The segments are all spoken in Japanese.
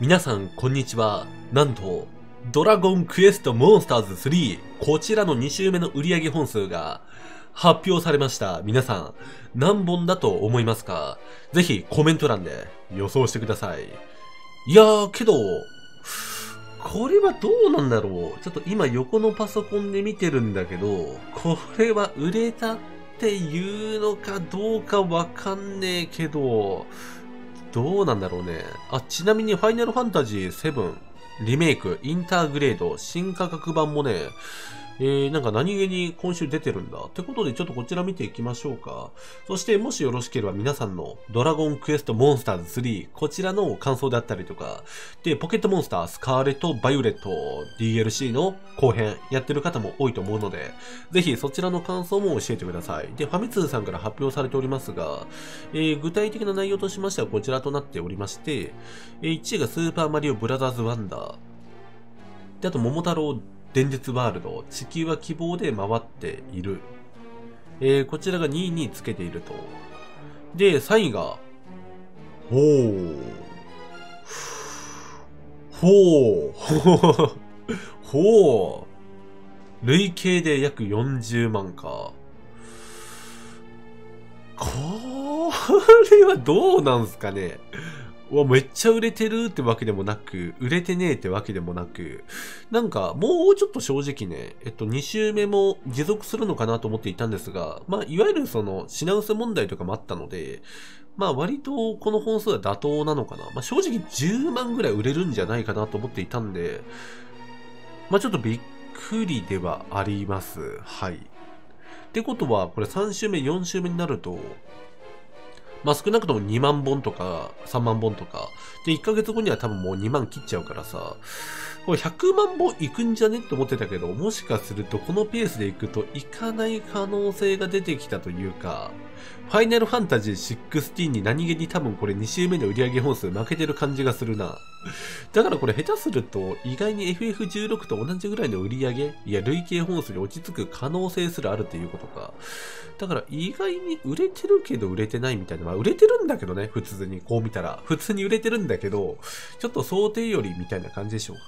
皆さん、こんにちは。なんと、ドラゴンクエストモンスターズ3、こちらの2週目の売上本数が発表されました。皆さん、何本だと思いますか？ぜひコメント欄で予想してください。いやー、けど、これはどうなんだろう？ちょっと今横のパソコンで見てるんだけど、これは売れたっていうのかどうかわかんねえけど、どうなんだろうね。あ、ちなみにファイナルファンタジー7リメイク、インターグレード、新価格版もね、えー、なんか何気に今週出てるんだ。ってことでちょっとこちら見ていきましょうか。そしてもしよろしければ皆さんのドラゴンクエストモンスターズ3、こちらの感想であったりとか、で、ポケットモンスタースカーレット・バイオレット DLC の後編やってる方も多いと思うので、ぜひそちらの感想も教えてください。で、ファミ通さんから発表されておりますが、えー具体的な内容としましてはこちらとなっておりまして、え1位がスーパーマリオブラザーズワンダー。で、あと桃太郎伝説ワールド、地球は希望で回っている。えーこちらが2位につけていると。で、3位が、ほう。ほう。ほう。累計で約40万か。これはどうなんすかねうわ、めっちゃ売れてるってわけでもなく、売れてねえってわけでもなく、なんか、もうちょっと正直ね、えっと、2週目も持続するのかなと思っていたんですが、まあ、いわゆるその、品薄問題とかもあったので、まあ、割とこの本数は妥当なのかな。まあ、正直10万ぐらい売れるんじゃないかなと思っていたんで、まあ、ちょっとびっくりではあります。はい。ってことは、これ3週目、4週目になると、まあ少なくとも2万本とか3万本とか。で、1ヶ月後には多分もう2万切っちゃうからさ、これ100万本いくんじゃね？って思ってたけど、もしかするとこのペースでいくといかない可能性が出てきたというか、ファイナルファンタジー16に何気に多分これ2週目の売り上げ本数負けてる感じがするな。だからこれ下手すると意外に FF16 と同じぐらいの売り上げいや累計本数に落ち着く可能性すらあるっていうことか。だから意外に売れてるけど売れてないみたいな。まあ売れてるんだけどね、普通にこう見たら。普通に売れてるんだけど、ちょっと想定よりみたいな感じでしょうか。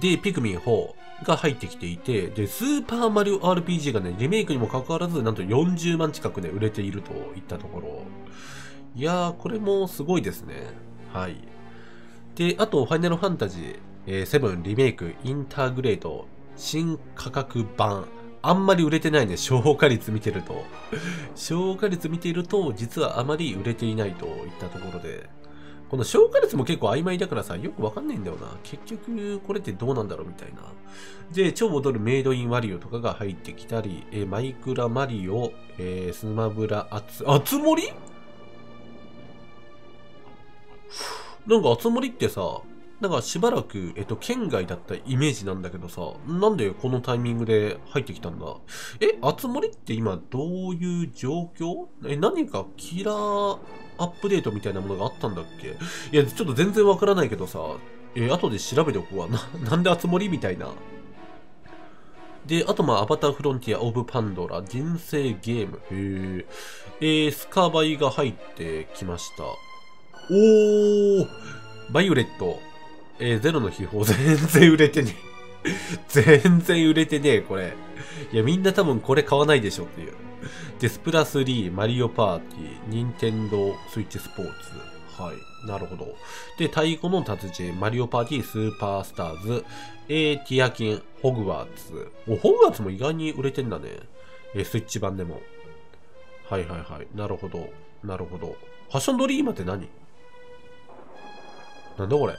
で、ピクミン4が入ってきていて、で、スーパーマリオ RPG がね、リメイクにもかかわらず、なんと40万近くね、売れているといったところ。いやー、これもすごいですね。はい。で、あと、ファイナルファンタジー、えー、7リメイク、インターグレード、新価格版。あんまり売れてないね、消化率見てると。消化率見ていると、実はあまり売れていないといったところで。この消化率も結構曖昧だからさ、よくわかんないんだよな。結局、これってどうなんだろうみたいな。で、超踊るメイドインワリオとかが入ってきたり、えーマイクラマリオ、えースマブラあつ、あつ森？なんかあつ森ってさ、なんかしばらく、えっと、県外だったイメージなんだけどさ、なんでこのタイミングで入ってきたんだ？え、あつ森って今どういう状況？え、何かキラーアップデートみたいなものがあったんだっけ？いや、ちょっと全然わからないけどさ、え、後で調べておくわ。な、なんであつ森みたいな？で、あとまあ、アバターフロンティア・オブ・パンドラ、人生ゲーム。へえ。えー、スカバイが入ってきました。おーバイオレット。えー、ゼロの秘宝 全然売れてねえ。全然売れてねえ、これ。いや、みんな多分これ買わないでしょっていう。で、スプラ3、マリオパーティー、ニンテンドースイッチスポーツ。はい。なるほど。で、太鼓の達人、マリオパーティー、スーパースターズ、えー、ティアキン、ホグワーツ。お、ホグワーツも意外に売れてんだね。えースイッチ版でも。はいはいはい。なるほど。なるほど。ファッションドリーマーって何？なんだこれ？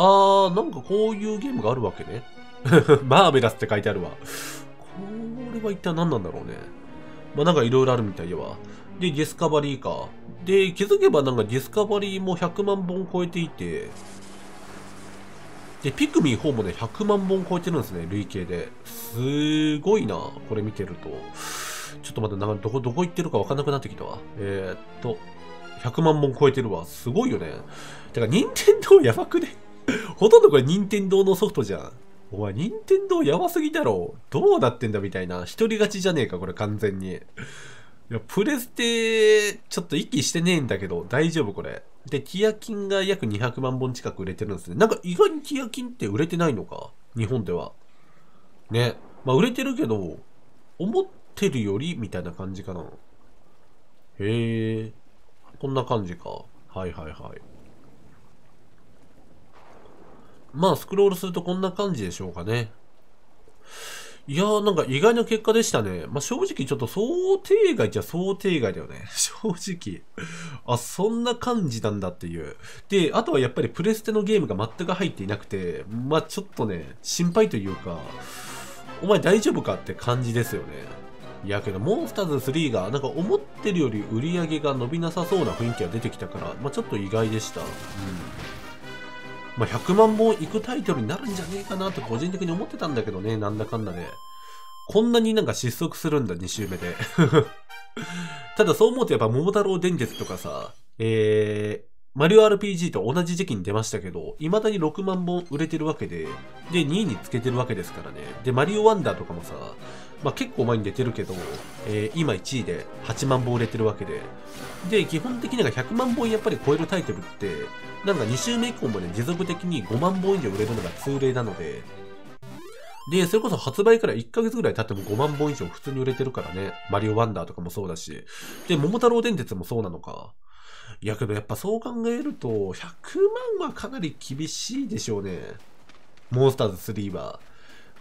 あー、なんかこういうゲームがあるわけね。マーベラスって書いてあるわ。これは一体何なんだろうね。まあなんかいろいろあるみたいでは。で、ディスカバリーか。で、気づけばなんかディスカバリーも100万本超えていて、で、ピクミン4もね、100万本超えてるんですね、累計で。すごいな、これ見てると。ちょっと待って、なんかどこ、どこ行ってるかわかんなくなってきたわ。えー、っと、100万本超えてるわ。すごいよね。てか、任天堂やばくね？ほとんどこれ任天堂のソフトじゃん。お前、任天堂やばすぎだろ。どうなってんだみたいな。一人勝ちじゃねえか、これ完全に。いや、プレステ、ちょっと息してねえんだけど、大丈夫これ。で、ティアキンが約200万本近く売れてるんですね。なんか意外にティアキンって売れてないのか？日本では。ね。まあ売れてるけど、思ってるよりみたいな感じかな。へえ。こんな感じか。はいはいはい。まあスクロールするとこんな感じでしょうかね。いやーなんか意外な結果でしたね。まあ、正直ちょっと想定外じゃ想定外だよね。正直。あ、そんな感じなんだっていう。で、あとはやっぱりプレステのゲームが全く入っていなくて、まあ、ちょっとね、心配というか、お前大丈夫かって感じですよね。いやけど、モンスターズ3がなんか思ってるより売り上げが伸びなさそうな雰囲気が出てきたから、まあ、ちょっと意外でした。うん。まあ、100万本いくタイトルになるんじゃねえかなと個人的に思ってたんだけどね、なんだかんだで。こんなになんか失速するんだ、2周目で。ただそう思うとやっぱ桃太郎電鉄とかさ、えー、マリオ RPG と同じ時期に出ましたけど、未だに6万本売れてるわけで、で、2位につけてるわけですからね。で、マリオワンダーとかもさ、まあ、結構前に出てるけど、えー、今1位で8万本売れてるわけで。で、基本的には100万本やっぱり超えるタイトルって、なんか2周目以降もね、持続的に5万本以上売れるのが通例なので、で、それこそ発売から1ヶ月ぐらい経っても5万本以上普通に売れてるからね。マリオワンダーとかもそうだし。で、桃太郎電鉄もそうなのか。いやけどやっぱそう考えると、100万はかなり厳しいでしょうね。モンスターズ3は。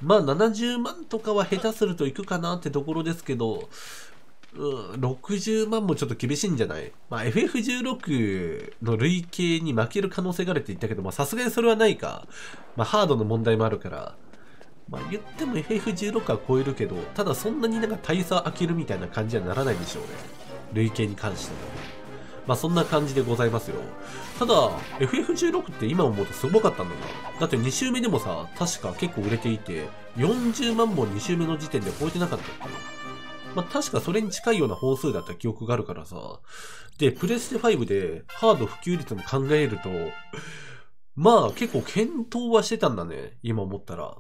まあ70万とかは下手するといくかなってところですけど、うん、60万もちょっと厳しいんじゃない？まあ FF16 の累計に負ける可能性があるって言ったけど、さすがにそれはないか。まあハードの問題もあるから。まあ言っても FF16 は超えるけど、ただそんなになんか大差開けるみたいな感じにはならないでしょうね。累計に関しても。まあそんな感じでございますよ。ただ、FF16 って今思うとすごかったんだな。だって2周目でもさ、確か結構売れていて、40万本2周目の時点で超えてなかったっけまあ確かそれに近いような本数だった記憶があるからさ。で、プレステ5でハード普及率も考えると、まあ結構検討はしてたんだね。今思ったら。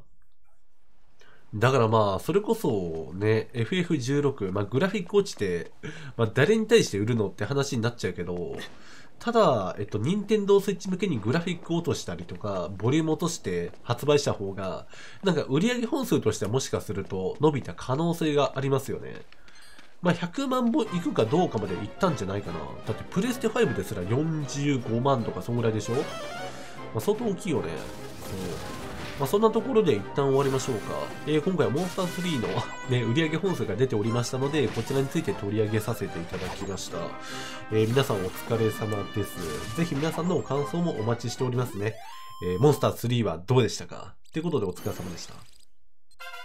だからまあ、それこそね、FF16、まあグラフィック落ちて、まあ誰に対して売るのって話になっちゃうけど、ただ、えっと、任天堂スイッチ向けにグラフィック落としたりとか、ボリューム落として発売した方が、なんか売上本数としてはもしかすると伸びた可能性がありますよね。まあ、100万本いくかどうかまでいったんじゃないかな。だってプレステ5ですら45万とかそんぐらいでしょ？まあ、相当大きいよね。そう。まあ、そんなところで一旦終わりましょうか。えー、今回はモンスター3の ね、売上本数が出ておりましたので、こちらについて取り上げさせていただきました。えー、皆さんお疲れ様です。ぜひ皆さんの感想もお待ちしておりますね。えー、モンスター3はどうでしたか？ということでお疲れ様でした。